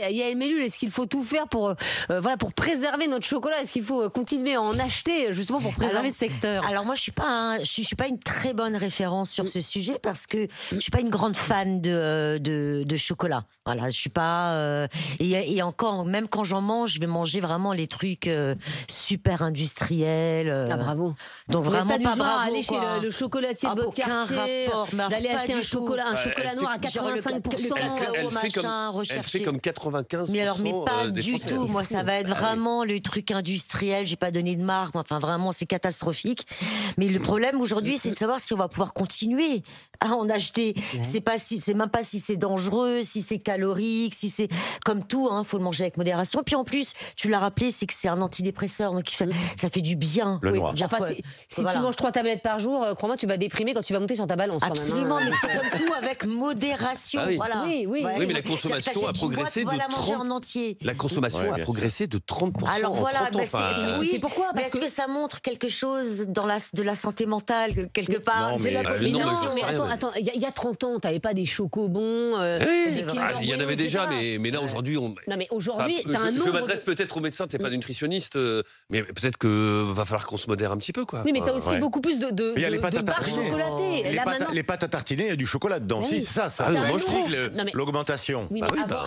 Yael Mellul, est-ce qu'il faut tout faire pour, euh, voilà, pour préserver notre chocolat? Est-ce qu'il faut euh, continuer à en acheter justement pour préserver Alors- ce secteur? Alors moi, je suis pas, un- je suis, je suis pas une très bonne référence sur ce sujet parce que je suis pas une grande fan de euh, de, de chocolat. Voilà, je suis pas. euh, et, et encore, même quand j'en mange, je vais manger vraiment les trucs euh, super industriels. euh, Ah bravo. Donc Vous vraiment pas du pas genre à aller chez le, le chocolatier Ah, de votre aucun quartier, d'aller acheter un tout. chocolat, un noir à fait- genre le- 85%. le- le- Elle fait, elle fait comme, elle 95 Mais alors, mais pas euh, des du Français. tout. Moi, ça va être Ah oui. vraiment le truc industriel. J'ai pas donné de marque. Enfin, vraiment, c'est catastrophique. Mais le problème aujourd'hui, c'est de savoir si on va pouvoir continuer à en acheter. Ouais. C'est pas si, c'est même pas si c'est dangereux, si c'est calorique, si c'est comme tout. Hein, faut le manger avec modération. Puis en plus, tu l'as rappelé, c'est que c'est un antidépresseur, donc fait, ça fait du bien. Le Oui, noir. enfin, si si Voilà. tu manges trois tablettes par jour, euh, crois-moi, tu vas déprimer quand tu vas monter sur ta balance. quand même, Absolument, hein. mais c'est comme tout avec modération. Ah oui. Voilà. Oui, oui, Oui, mais la consommation a progressé boîte, de voilà, manger 30 en entier. La consommation Ouais, a progressé de 30% Alors en voilà, 30 ans. bah, Enfin, oui, C'est pourquoi Parce que que ça montre quelque chose dans la, de la santé mentale, quelque part? Non, mais- la Euh, Mais non, mais attends, attends, il y, a- il y a 30 ans, t'avais pas des chocobons. euh, Oui, ah, il y en avait déjà, mais, mais là aujourd'hui, on. Non, mais aujourd'hui, Enfin, t'as un je, je nombre. m'adresse peut-être au médecin, t'es pas nutritionniste, euh, mais peut-être que va falloir qu'on se modère un petit peu, quoi. Oui, mais t'as Enfin, aussi beaucoup plus de, de, Mais il y a de- les pâtes de à barres tartiner. chocolatées. Les Là, pâtes, à- maintenant. les pâtes à tartiner, il y a du chocolat dedans. Si, c'est ça, ça, explique l'augmentation.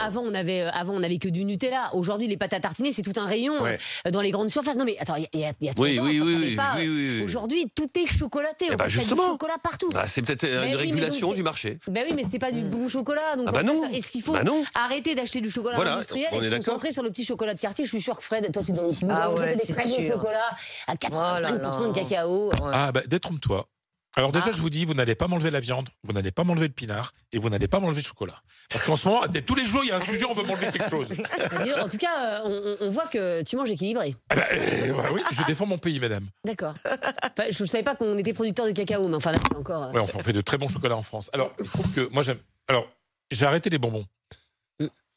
Avant, on avait, euh, avant, on avait que du Nutella. Aujourd'hui, les pâtes à tartiner, c'est tout un rayon Ouais. euh, dans les grandes surfaces. Non, mais attends, il y a, y a, Oui, 30 ans, oui, oui, oui, pas, oui, euh, oui, oui. Aujourd'hui, tout est chocolaté. Eh On bah, fait du justement. chocolat partout. bah, c'est peut-être Mais une régulation donc, du marché. Ben oui, mais c'est pas du bon chocolat. Donc Ah bah non. Est-ce qu'il faut Bah non. arrêter d'acheter du chocolat Voilà, industriel on et se concentrer sur le petit chocolat de quartier? Je suis sûr que Fred, toi, tu donnes Ah ouais, des bons sûr. chocolats à 85% de cacao. Ah, bah, détrompe-toi. Alors déjà, Ah. je vous dis, vous n'allez pas m'enlever la viande, vous n'allez pas m'enlever le pinard, et vous n'allez pas m'enlever le chocolat. Parce qu'en ce moment, tous les jours, il y a un sujet, on veut m'enlever quelque chose. En tout cas, euh, on, on voit que tu manges équilibré. Ah bah, euh, oui, je défends mon pays, madame. D'accord. Enfin, je ne savais pas qu'on était producteur de cacao, mais enfin là, c'est encore. euh, on fait de très bons chocolats en France. Alors, il se trouve que moi, j'aime. Alors, j'ai arrêté les bonbons.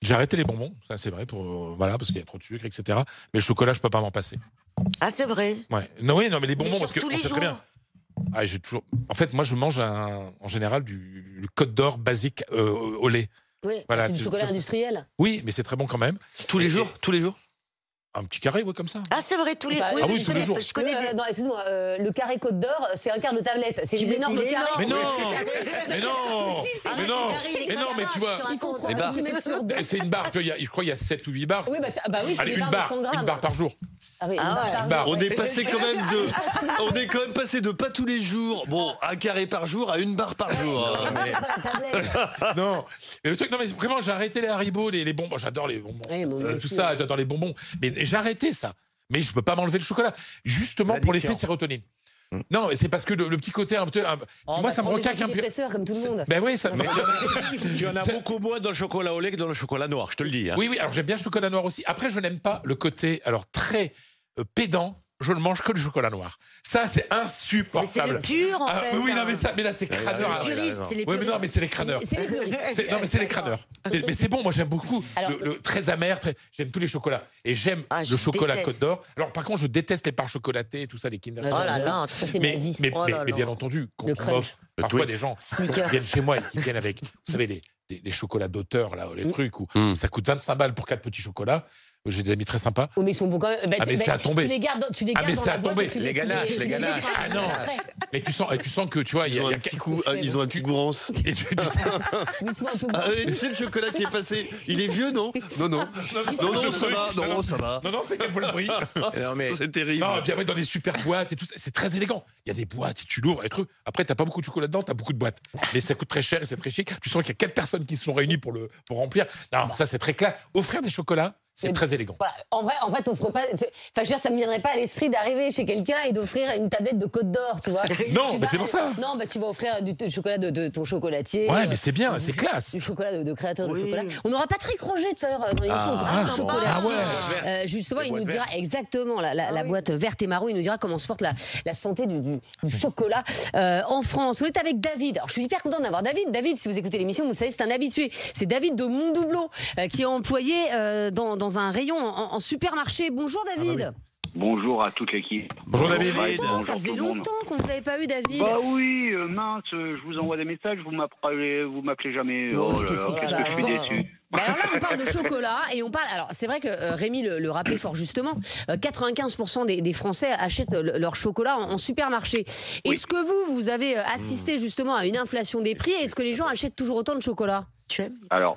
J'ai arrêté les bonbons, ça c'est vrai, pour, euh, voilà, parce qu'il y a trop de sucre, etc. Mais le chocolat, je peux pas m'en passer. Ah, c'est vrai. Ouais. Non, oui, non, mais les bonbons, Mais parce que tous on les sait jours. très bien. Ah, j'ai toujours. En fait, moi, je mange un- en général du Côte d'Or basique euh, au lait. Oui, Voilà, c'est du chocolat industriel. Oui, mais c'est très bon quand même. Tous les Et- jours Tous les jours? Un petit carré, ouais, comme ça. Ah, c'est vrai, tous les Bah, oui, ah oui, je tous les jours. Je connais Euh, des- non, excuse-moi, euh, le carré Côte d'Or, c'est un quart de tablette. C'est des énormes carrés. Mais non, Oui, mais non, Si, mais non, carré, mais non, mais tu vois, c'est une barre, tu vois, il y a- je crois qu'il y a 7 ou 8 barres. Oui, bah, t- bah oui, c'est une barre, de 100 grammes. une barre par jour. Ah oui, Ah une barre ouais. On est passé quand même de. On est quand même passé de pas tous les jours, bon, un carré par jour à une barre par jour. hein, mais-. Non, mais le truc, non, mais vraiment, j'ai arrêté les haribots, les, les bonbons. J'adore les bonbons. Ouais, moi Euh, aussi, tout ça, ouais. j'adore les bonbons. Mais j'ai arrêté ça. Mais je peux pas m'enlever le chocolat. Justement pour l'effet sérotonine. Hmm. Non, mais c'est parce que le, le petit côté un peu. un- Oh, moi, bah, ça me recaque un peu. comme tout le monde. Ben oui, ça. Mais tu en as beaucoup moins dans le chocolat au lait que dans le chocolat noir, je te le dis. hein. Oui, oui, alors j'aime bien le chocolat noir aussi. Après, je n'aime pas le côté, alors très euh, pédant, je ne mange que le chocolat noir. Ça, c'est Mais c'est le insupportable. pur, en Ah, fait. oui, oui, non, hein. mais, ça, mais là, c'est crâneur. ouais, ouais. puristes, c'est les Oui, mais non, mais c'est les crâneurs. C'est les puristes. C'est- Non, mais c'est les crâneurs. C'est- Mais c'est bon, moi j'aime beaucoup. Alors- le, le- très amer, très... j'aime tous les chocolats. Et j'aime Ah, le chocolat déteste. Côte d'Or. Alors par contre, je déteste les parts chocolatées et tout ça, les Kinder. Oh là là, Ça, c'est mais, ma vie. mais, Oh mais- là mais là. bien entendu, quand Le on Le parfois des gens qui viennent chez moi et qui viennent avec, vous savez, les, les, les chocolats d'auteur, là, les Mm. trucs où Mm. ça coûte 25 balles pour quatre petits chocolats. J'ai des amis très sympas. Oh, mais ils sont bons quand même. Bah, Ah, tu- mais bah, c'est à tomber. Tu les gardes, tu les Ah, gardes mais dans c'est à tomber. Les ganaches, les tu ganaches. Ah non. Et tu sens, tu sens que tu vois, il y a, un petit coup, ils ont un petit gourance. et tu- tu sens- Mais ils sont un peu Ah, bons. oui, tu sais le chocolat qui est passé Il est vieux, non Non, non. Non, non, ça va, non, ça va. Non, non, c'est qu'elle vaut le prix. Non, mais C'est terrible. Non, et puis après, dans des super boîtes et tout ça, c'est très élégant. Il y a des boîtes et tu l'ouvres et trucs. Après, t'as pas beaucoup de chocolat dedans, t'as beaucoup de boîtes. Mais ça coûte très cher et c'est très chic. Tu sens qu'il y a quatre personnes qui se sont réunies pour, le, pour remplir. Non, ça, c'est très clair. Offrir des chocolats, c'est très élégant. Voilà. En vrai, en vrai, t'offres pas. Enfin, je veux dire, ça me viendrait pas à l'esprit d'arriver chez quelqu'un et d'offrir une tablette de Côte d'Or, tu vois. Non, Tu mais c'est pour ça. Non, bah tu vas offrir du, du chocolat de, de ton chocolatier. Ouais, euh, mais c'est bien, du- c'est classe. Du chocolat de, de créateur de chocolat. On aura Patrick Roger tout à l'heure euh, dans l'émission Ah, grâce ah. Ah ouais. Euh, justement, La il nous boîte dira exactement la, la- Ah la oui. boîte verte et marron. Il nous dira comment se porte la, la santé du, du- du chocolat euh, en France. On est avec David. Alors, je suis hyper content d'avoir David. David, si vous écoutez l'émission, vous le savez, c'est un habitué. C'est David de Mondoubleau euh, qui est employé euh, dans, dans un rayon en, en supermarché. Bonjour David. Bonjour à toute l'équipe. Bonjour, David. Ça bonjour faisait longtemps qu'on ne vous avait pas eu, David. Bah oui, euh, mince, euh, je vous envoie des messages, vous m'appelez, vous m'appelez jamais. Oh là qu'est-ce qu'est-ce que je suis passe déçu. Bah alors là, on parle de chocolat et on parle. Alors, c'est vrai que euh, Rémi le, le rappelait fort justement. euh, 95% des, des Français achètent le- leur chocolat en, en supermarché. Oui. Est-ce que vous, vous avez euh, assisté justement à une inflation des prix Est-ce que les gens achètent toujours autant de chocolat? Tu aimes? Alors,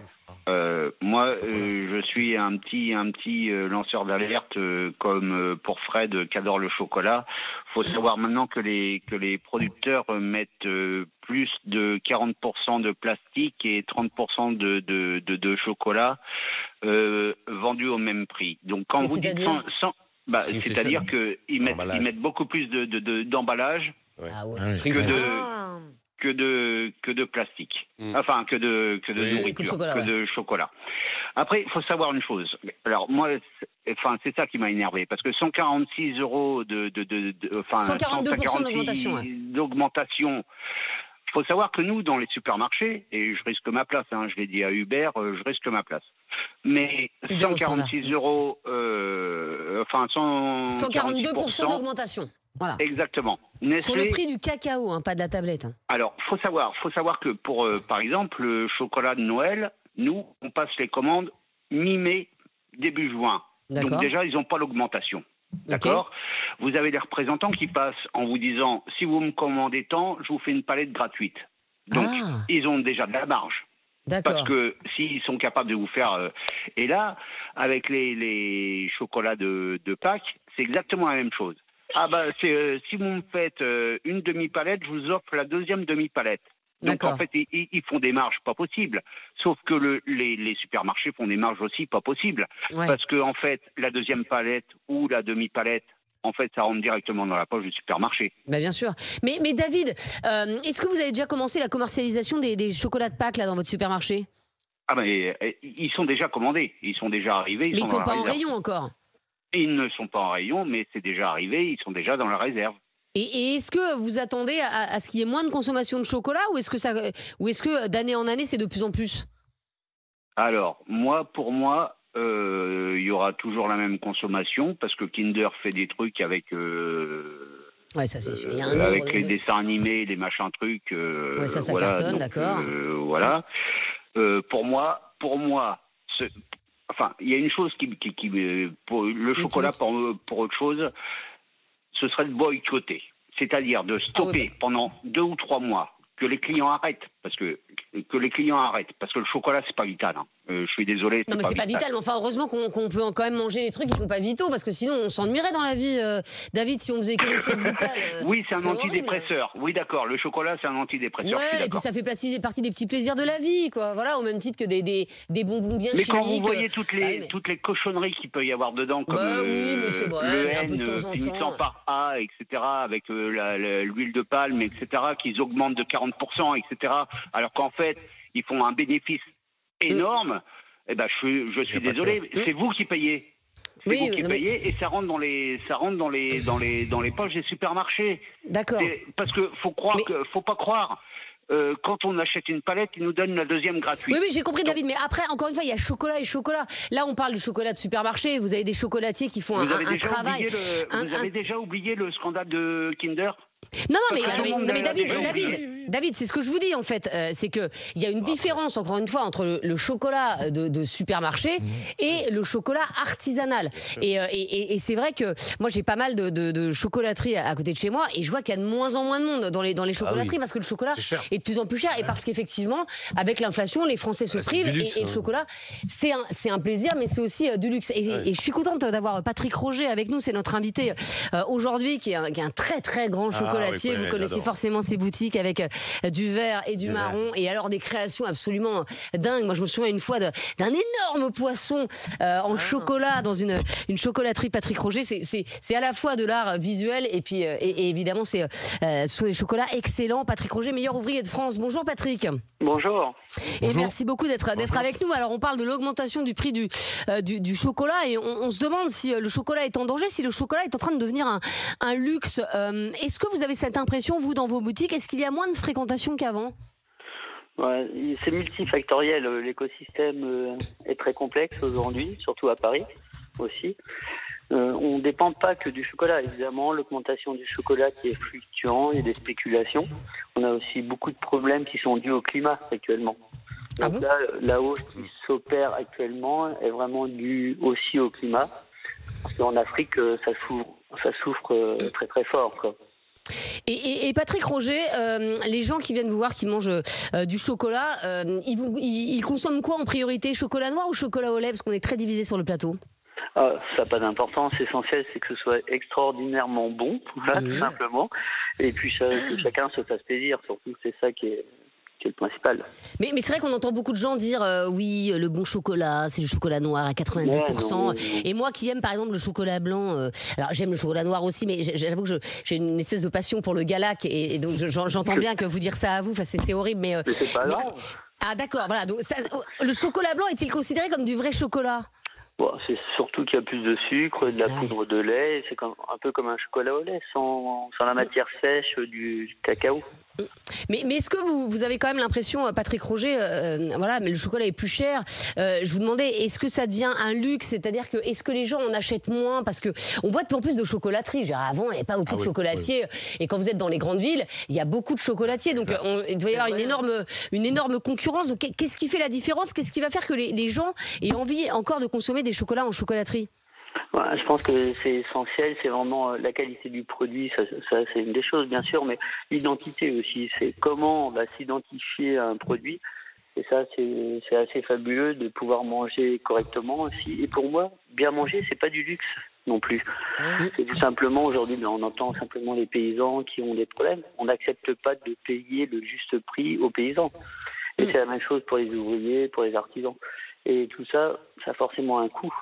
euh, moi, euh, je suis un petit, un petit euh, lanceur d'alerte euh, comme euh, pour Fred euh, qui adore le chocolat. faut savoir maintenant que les, que les producteurs euh, mettent euh, plus de 40% de plastique et 30% de, de, de, de chocolat euh, vendus au même prix. Donc, quand Mais vous dites c'est-à-dire sans- sans- bah, c'est-à-dire qu'ils mettent, Emballage. ils mettent beaucoup plus de, de, de- d'emballage Ouais. Ah ouais. Ah que de, Ah. Que de que de plastique. Mm. Enfin que de que de Oui. nourriture, Que de chocolat, que ouais. de chocolat. Après, il faut savoir une chose. Alors moi, c'est- enfin c'est ça qui m'a énervé parce que 146 euros de de de, de- enfin 142% d'augmentation, 146 d'augmentation. Il faut savoir que nous, dans les supermarchés, et je risque ma place, hein, je l'ai dit à Hubert, euh, je risque ma place. Mais Hubert au 146 euros, euh, enfin 146%, 142% d'augmentation. Voilà. Exactement. Sur le prix du cacao, hein, pas de la tablette. hein. alors, faut savoir, faut savoir que pour, euh, par exemple, le chocolat de Noël, nous, on passe les commandes mi-mai, début juin. Donc déjà, ils n'ont pas l'augmentation. D'accord? Vous avez des représentants qui passent en vous disant, si vous me commandez tant, je vous fais une palette gratuite. Donc, Ah, ils ont déjà de la marge. d'accord. Parce que s'ils sont capables de vous faire... euh, et là, avec les, les chocolats de, de Pâques, c'est exactement la même chose. Ah bah, c'est, euh, si vous me faites euh, une demi-palette, je vous offre la deuxième demi-palette. Donc en fait, ils, font des marges pas possibles. Sauf que le, les, les supermarchés font des marges aussi pas possibles. Ouais. Parce que en fait, la deuxième palette ou la demi-palette, en fait, ça rentre directement dans la poche du supermarché. Bah, bien sûr. Mais, mais David, euh, est-ce que vous avez déjà commencé la commercialisation des, des chocolats de Pâques là, dans votre supermarché? Ah mais euh, ils sont déjà commandés, ils sont déjà arrivés, ils Mais ils sont, sont pas en rayon encore. Ils ne sont pas en rayon, mais c'est déjà arrivé, ils sont déjà dans la réserve. Et, et est-ce que vous attendez à, à ce qu'il y ait moins de consommation de chocolat ou est-ce que ça, ou est-ce que d'année en année c'est de plus en plus? Alors, moi, pour moi, euh, il y aura toujours la même consommation parce que Kinder fait des trucs avec, euh, Ouais, ça c'est sûr. Il y a un euh, nombre avec de- les dessins animés, les machins trucs. euh, Ouais, ça, ça voilà, cartonne, d'accord. voilà. Pour moi, pour moi, ce- enfin, il y a une chose qui, qui, qui me- pour le chocolat pour, pour autre chose, ce serait de boycotter, c'est-à-dire de stopper Ah pendant deux ou trois mois que les clients arrêtent parce que que les clients arrêtent parce que le chocolat c'est pas vital. hein. Euh, je suis désolé. Non mais c'est pas vital, mais enfin heureusement qu'on peut quand même manger les trucs qui sont pas vitaux parce que sinon on s'ennuierait dans la vie, euh, David, si on faisait que des choses vitales. euh, Oui, c'est un horrible. antidépresseur. Oui, d'accord. Le chocolat, c'est un antidépresseur. Ouais, et puis ça fait partie, des petits plaisirs de la vie, quoi. Voilà, au même titre que des, des, des bonbons bien Mais chimiques. quand vous voyez toutes les, ah mais- toutes les cochonneries qu'il peut y avoir dedans, comme Bah oui, mais c'est vrai, le mais de N temps en finissant temps. par A, etc., avec l'huile de palme, etc., qu'ils augmentent de 40%, etc., alors qu'en fait, ils font un bénéfice énorme, eh ben, je, je suis désolé, c'est vous qui payez. C'est Oui, vous qui mais- payez et ça rentre dans les, ça rentre dans les, dans les, dans les poches des supermarchés. D'accord. Parce que faut croire Mais- que, faut pas croire. euh, quand on achète une palette, ils nous donnent la deuxième gratuite. Oui, oui, j'ai compris, David. Mais après, encore une fois, il y a chocolat et chocolat. Là, on parle du chocolat de supermarché. Vous avez des chocolatiers qui font un, Vous avez, un déjà travail. oublié le, un- vous avez déjà oublié le scandale de Kinder? Non, non, mais, non, mais- David, David. David, c'est ce que je vous dis en fait. Euh, c'est que il y a une différence, encore une fois, entre le, le chocolat de, de supermarché et le chocolat artisanal. Et, euh, et- et- et c'est vrai que moi, j'ai pas mal de, de, de chocolateries à, côté de chez moi et je vois qu'il y a de moins en moins de monde dans les, dans les chocolateries parce que le chocolat est de plus en plus cher et parce qu'effectivement, avec l'inflation, les Français se c'est privent luxe, et, le hein. chocolat, c'est un, un plaisir, mais c'est aussi euh, du luxe. Et, Ouais. et je suis contente d'avoir Patrick Roger avec nous, c'est notre invité euh, aujourd'hui, qui, est un- qui est un très très grand Ah, chocolatier. oui, Vous connaissez forcément ses boutiques avec euh, du vert et du marron, et alors des créations absolument dingues. Moi, je me souviens une fois d'un énorme poisson euh, Ah. en chocolat dans une, une chocolaterie Patrick Roger. C'est- C'est c'est à la fois de l'art visuel et puis euh, et, et évidemment, c'est euh, ce sont des chocolats excellents. Patrick Roger, meilleur ouvrier de France. Bonjour Patrick. Bonjour. Et Bonjour. merci beaucoup d'être d'être avec nous. Alors on parle de l'augmentation du prix du, euh, du, du chocolat et on, on se demande si le chocolat est en danger, si le chocolat est en train de devenir un, un luxe. Euh, Est-ce que vous avez cette impression, vous, dans vos boutiques Est-ce qu'il y a moins de fréquentation qu'avant? Ouais, c'est multifactoriel. euh, L'écosystème euh, est très complexe aujourd'hui, surtout à Paris aussi. Euh, on ne dépend pas que du chocolat. Évidemment, l'augmentation du chocolat qui est fluctuant, il y a des spéculations. On a aussi beaucoup de problèmes qui sont dus au climat actuellement. Ah Donc bon? là, la hausse qui s'opère actuellement est vraiment due aussi au climat. Parce qu'en Afrique, ça souffre, ça souffre très très fort. Quoi. Et, et- et Patrick Roger, euh, les gens qui viennent vous voir, qui mangent euh, du chocolat, euh, ils, vous- ils- ils consomment quoi en priorité Chocolat noir ou chocolat au lait? Parce qu'on est très divisé sur le plateau. Ah, ça n'a pas d'importance. L'essentiel, c'est que ce soit extraordinairement bon, voilà, Mhm. tout simplement. Et puis que chacun se fasse plaisir. Surtout, c'est ça qui est, qui est le principal. Mais, mais c'est vrai qu'on entend beaucoup de gens dire euh, oui, le bon chocolat, c'est le chocolat noir à 90%. Ouais, non, non, non. Et moi qui aime par exemple le chocolat blanc, euh, alors j'aime le chocolat noir aussi, mais j'avoue que j'ai une espèce de passion pour le galac et, et donc je- j'en- j'entends bien que vous dire ça à vous, enfin, c'est c'est horrible, mais. euh, Mais c'est pas mais- ah d'accord, voilà. Donc, ça- oh, le chocolat blanc est-il considéré comme du vrai chocolat? Bon, c'est surtout qu'il y a plus de sucre, de la Ah poudre de lait. C'est un peu comme un chocolat au lait, sans, sans la matière sèche du cacao. Mais, mais est-ce que vous, vous avez quand même l'impression, euh, Patrick Roger, euh, voilà, mais le chocolat est plus cher. Euh, je vous demandais, est-ce que ça devient un luxe C'est-à-dire que est-ce que les gens en achètent moins Parce que on voit de plus en plus de dire, avant, il n'y avait pas beaucoup Ah de oui, chocolatiers. Et quand vous êtes dans les grandes villes, il y a beaucoup de chocolatiers. Donc on- il doit y avoir une énorme, une énorme concurrence. Donc qu'est-ce qui fait la différence Qu'est-ce qui va faire que les, les gens aient envie encore de consommer des chocolats en chocolaterie? Ouais, je pense que c'est essentiel, c'est vraiment euh, la qualité du produit, ça, ça, c'est une des choses bien sûr, mais l'identité aussi, c'est comment on va s'identifier à un produit. Et ça, c'est c'est assez fabuleux de pouvoir manger correctement aussi. Et pour moi, bien manger, c'est pas du luxe non plus. C'est tout simplement aujourd'hui, ben, on entend simplement les paysans qui ont des problèmes. On n'accepte pas de payer le juste prix aux paysans. Et Mm. c'est la même chose pour les ouvriers, pour les artisans. Et tout ça, ça a forcément un coût.